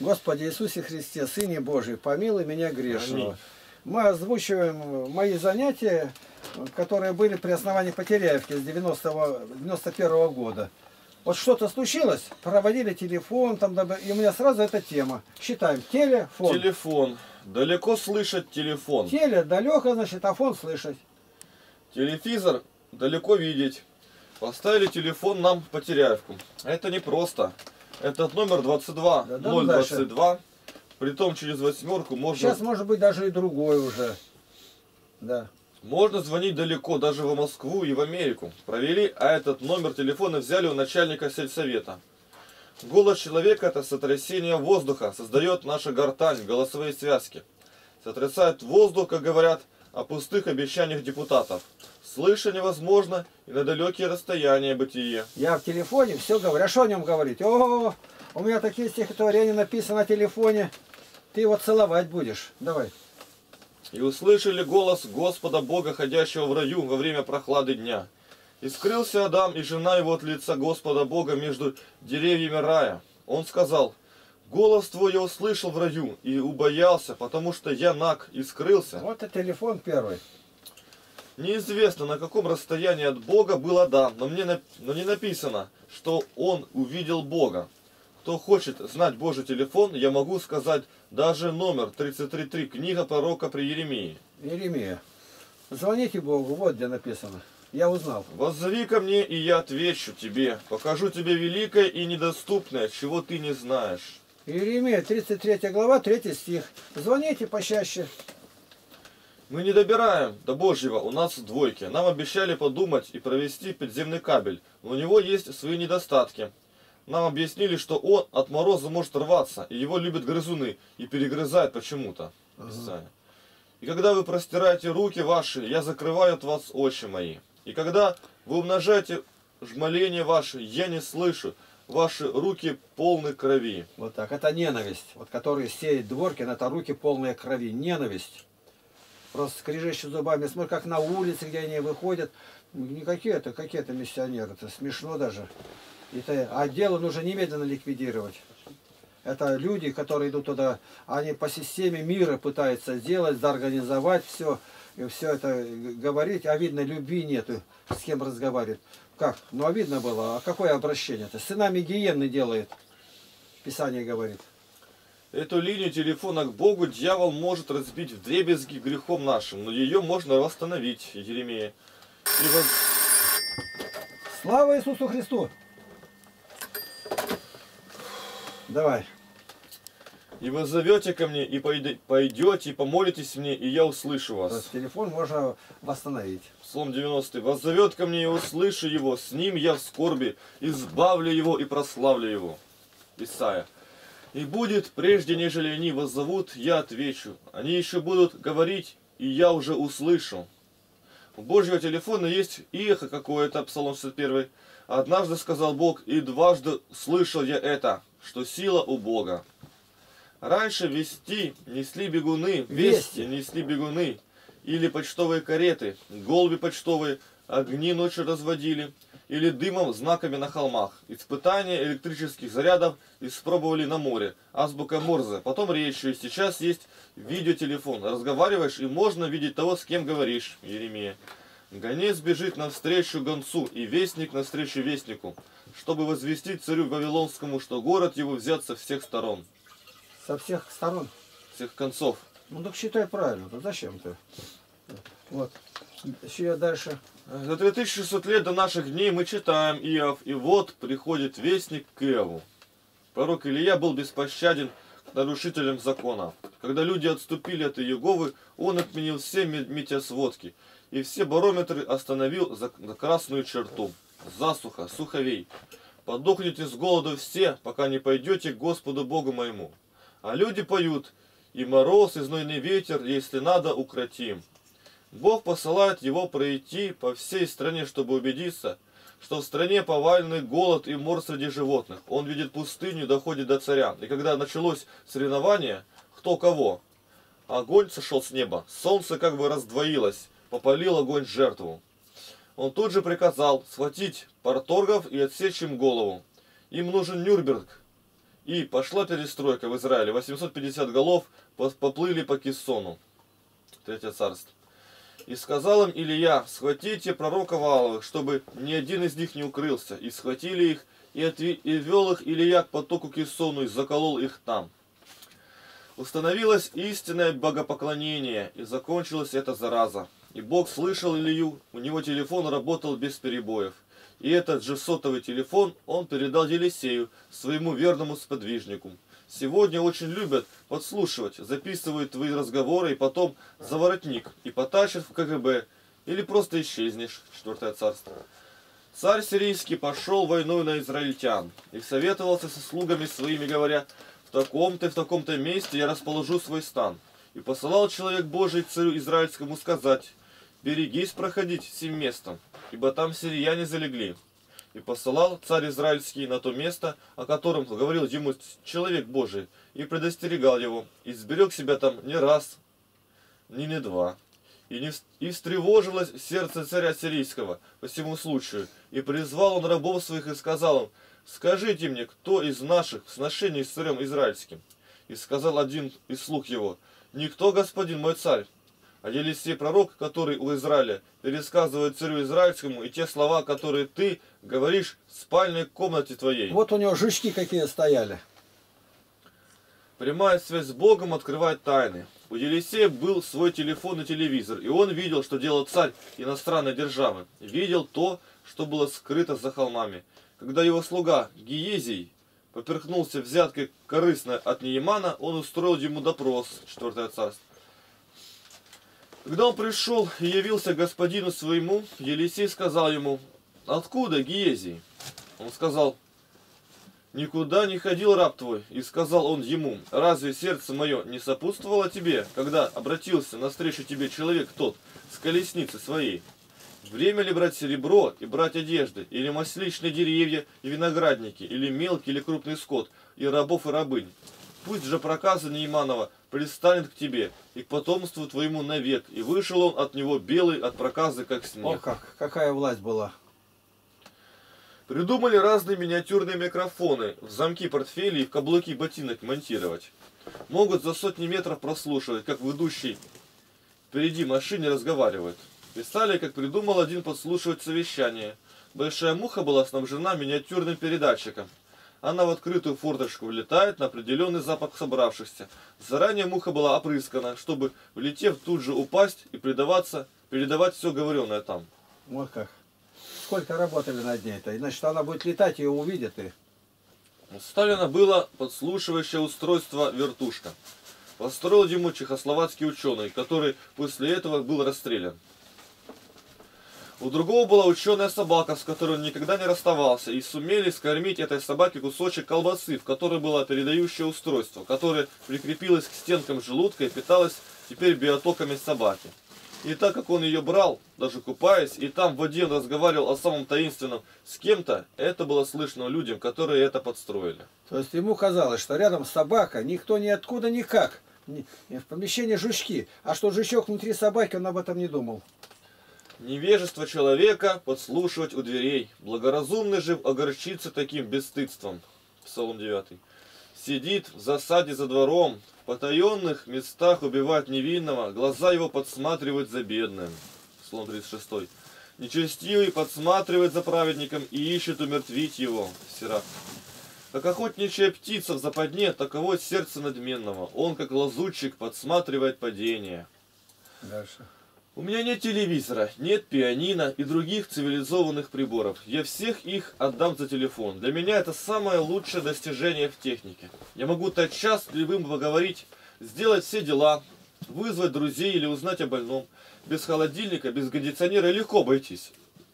Господи Иисусе Христе, Сыне Божий, помилуй меня грешного. Аминь. Мы озвучиваем мои занятия, которые были при основании Потеряевки с 90 91 года. Вот что-то случилось, проводили телефон, там, и у меня сразу эта тема. Считаем, телефон. Телефон. Далеко слышать телефон. Теле далеко, значит, а фон слышать. Телевизор далеко видеть. Поставили телефон нам в Потеряевку. Это непросто. Этот номер 22 Да, дам 022. Притом через восьмерку можно, Сейчас может быть даже и другой уже. Да. можно звонить далеко, даже в Москву и в Америку. Провели, а этот номер телефона взяли у начальника сельсовета. Голос человека это сотрясение воздуха, создает наша гортань, голосовые связки. Сотрясает воздух, как говорят, о пустых обещаниях депутатов. Слыша невозможно и на далекие расстояния бытие. Я в телефоне все говорю. А что о нем говорить? О, у меня такие стихотворения написаны на телефоне. Ты его целовать будешь. Давай. И услышали голос Господа Бога, ходящего в раю во время прохлады дня. И скрылся Адам и жена его от лица Господа Бога между деревьями рая. Он сказал, голос твой я услышал в раю и убоялся, потому что я наг и скрылся. Вот и телефон первый. Неизвестно, на каком расстоянии от Бога был Адам, но, мне, но не написано, что он увидел Бога. Кто хочет знать Божий телефон, я могу сказать даже номер 33.3, книга пророка при Еремии. Иеремия. Звоните Богу, вот где написано. Я узнал. Воззови ко мне, и я отвечу тебе. Покажу тебе великое и недоступное, чего ты не знаешь. Иеремия, 33 глава, 3 стих. Звоните почаще. Мы не добираем до Божьего, у нас двойки. Нам обещали подумать и провести подземный кабель, но у него есть свои недостатки. Нам объяснили, что он от мороза может рваться, и его любят грызуны, и перегрызают почему-то. Писание. И когда вы простираете руки ваши, я закрываю от вас очи мои. И когда вы умножаете жмоление ваше, я не слышу, ваши руки полны крови. Вот так. Это ненависть. Вот который сеет Дворкин, это руки полные крови. Ненависть. Просто скрежещут зубами. Смотри, как на улице, где они выходят. Не какие-то, какие-то миссионеры. Это смешно даже. Это, а дело нужно немедленно ликвидировать. Это люди, которые идут туда, они по системе мира пытаются сделать, заорганизовать все. И все это говорить, а видно, любви нету, с кем разговаривать. Как? Ну, а видно было, а какое обращение-то? Сынами гиенны делает, Писание говорит. Эту линию телефона к Богу дьявол может разбить в дребезги грехом нашим, но ее можно восстановить, Еремея. И воз- Слава Иисусу Христу! Давай. И вы зовете ко мне, и пойде- пойдете, и помолитесь мне, и я услышу То вас. есть телефон можно восстановить. Псалом 90. «Воззовет ко мне, и услышу его, с ним я в скорби, избавлю его и прославлю его». Исайя. «И будет, прежде нежели они воззовут, я отвечу. Они еще будут говорить, и я уже услышу». У Божьего телефона есть эхо какое-то, Псалом 61. «Однажды сказал Бог, и дважды слышал я это, что сила у Бога». Раньше вести несли бегуны, вести Вести. несли бегуны, или почтовые кареты, голуби почтовые, огни ночью разводили, или дымом знаками на холмах. Испытания электрических зарядов испробовали на море, азбука Морзе, потом речью, сейчас есть видеотелефон. Разговариваешь, и можно видеть того, с кем говоришь, Еремия. Гонец бежит навстречу гонцу, и вестник навстречу вестнику, чтобы возвестить царю Вавилонскому, что город его взят со всех сторон, Со всех сторон. всех концов. Ну так считай правильно. То зачем ты? Вот. Еще дальше. За 2600 лет до наших дней мы читаем Иов, и вот приходит вестник к Иову. Пророк Илья был беспощаден к нарушителям закона. Когда люди отступили от Иеговы, он отменил все ме- метеосводки, и все барометры остановил за, красную черту. Засуха, суховей. Подохнете с голоду все, пока не пойдете к Господу Богу моему. А люди поют, и мороз, и знойный ветер, если надо, укротим. Бог посылает его пройти по всей стране, чтобы убедиться, что в стране повальный голод и мор среди животных. Он видит пустыню, доходит до царя. И когда началось соревнование, кто кого, огонь сошел с неба, солнце как бы раздвоилось, попалил огонь жертву. Он тут же приказал схватить порторгов и отсечь им голову. Им нужен Нюрнберг. И пошла перестройка в Израиле. 850 голов поплыли по Кессону. Третье царство. И сказал им Илья, схватите пророка Валовых, чтобы ни один из них не укрылся. И схватили их, и, отве... и вел их Илья к потоку Кессону, и заколол их там. Установилось истинное богопоклонение, и закончилась эта зараза. И Бог слышал Илью, у него телефон работал без перебоев. И этот же сотовый телефон он передал Елисею, своему верному сподвижнику. Сегодня очень любят подслушивать, записывают твои разговоры и потом заворотник и потащат в КГБ. Или просто исчезнешь. Четвертое царство. Царь сирийский пошел войной на израильтян и советовался со слугами своими, говоря, в таком-то и в таком-то месте я расположу свой стан. И посылал человек Божий царю израильскому сказать, берегись проходить сим местом, ибо там сирияне залегли. И посылал царь израильский на то место, о котором говорил ему человек Божий, и предостерегал его, и сберег себя там не раз, ни не два. И, не, и встревожилось сердце царя сирийского по всему случаю, и призвал он рабов своих и сказал им, «Скажите мне, кто из наших в сношении с царем израильским?» И сказал один из слуг его, «Никто, господин мой царь, а Елисей пророк, который у Израиля, пересказывает царю израильскому и те слова, которые ты говоришь в спальной комнате твоей. Вот у него жучки какие стояли. Прямая связь с Богом открывает тайны. У Елисея был свой телефон и телевизор, и он видел, что делал царь иностранной державы. Видел то, что было скрыто за холмами. Когда его слуга Гиезий поперхнулся взяткой корыстной от Неемана, он устроил ему допрос, четвертое царство. Когда он пришел и явился господину своему, Елисей сказал ему, «Откуда Гиезий?» Он сказал, «Никуда не ходил раб твой». И сказал он ему, «Разве сердце мое не сопутствовало тебе, когда обратился навстречу тебе человек тот с колесницы своей? Время ли брать серебро и брать одежды, или масличные деревья и виноградники, или мелкий или крупный скот, и рабов и рабынь? Пусть же проказа Нейманова пристанет к тебе и к потомству твоему навек. И вышел он от него белый от проказы, как снег. О, как, какая власть была. Придумали разные миниатюрные микрофоны в замки портфелей и в каблуки ботинок монтировать. Могут за сотни метров прослушивать, как ведущий впереди машине разговаривает. Писали, как придумал один подслушивать совещание. Большая муха была снабжена миниатюрным передатчиком. Она в открытую форточку влетает на определенный запах собравшихся. Заранее муха была опрыскана, чтобы, влетев, тут же упасть и предаваться, передавать все говоренное там. Вот как. Сколько работали над ней-то? Значит, она будет летать, ее увидят и... Сталина было подслушивающее устройство «Вертушка». Построил ему чехословацкий ученый, который после этого был расстрелян. У другого была ученая собака, с которой он никогда не расставался, и сумели скормить этой собаке кусочек колбасы, в которой было передающее устройство, которое прикрепилось к стенкам желудка и питалось теперь биотоками собаки. И так как он ее брал, даже купаясь, и там в воде разговаривал о самом таинственном с кем-то, это было слышно людям, которые это подстроили. То есть ему казалось, что рядом собака, никто ниоткуда никак. В помещении жучки. А что жучок внутри собаки, он об этом не думал. Невежество человека подслушивать у дверей. Благоразумный же огорчится таким бесстыдством. Псалом 9. Сидит в засаде за двором, в потаенных местах убивает невинного, глаза его подсматривают за бедным. Псалом 36. Нечестивый подсматривает за праведником и ищет умертвить его. Сирах. Как охотничья птица в западне, таково сердце надменного. Он, как лазутчик, подсматривает падение. Дальше. У меня нет телевизора, нет пианино и других цивилизованных приборов. Я всех их отдам за телефон. Для меня это самое лучшее достижение в технике. Я могу тотчас любым поговорить, сделать все дела, вызвать друзей или узнать о больном. Без холодильника, без кондиционера легко обойтись.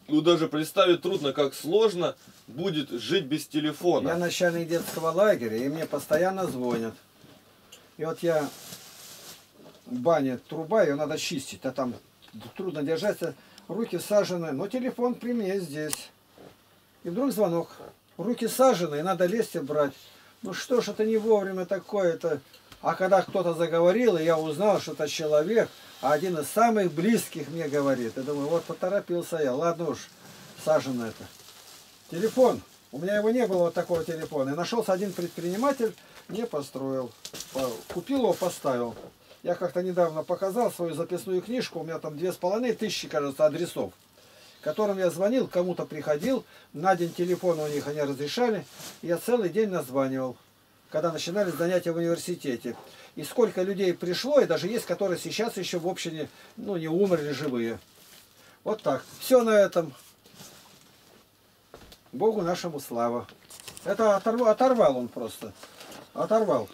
Ну, даже представить трудно, как сложно будет жить без телефона. Я начальник детского лагеря, и мне постоянно звонят. И вот я в бане труба, ее надо чистить, а там трудно держаться, руки сажены, но телефон при мне здесь. И вдруг звонок. Руки сажены, надо лезть и брать. Ну что ж это не вовремя такое-то. А когда кто-то заговорил, и я узнал, что это человек, а один из самых близких мне говорит. Я думаю, вот поторопился я. Ладно уж, сажено это. Телефон. У меня его не было вот такого телефона. И нашелся один предприниматель, не построил. По- Купил его, поставил. Я как-то недавно показал свою записную книжку, у меня там две с половиной тысячи, кажется, адресов, которым я звонил, кому-то приходил, на день телефона у них они разрешали, я целый день названивал, когда начинались занятия в университете. И сколько людей пришло, и даже есть, которые сейчас еще в общине, ну, не умерли живые. Вот так. Все на этом. Богу нашему слава. Это оторвал, оторвал он просто. Оторвал.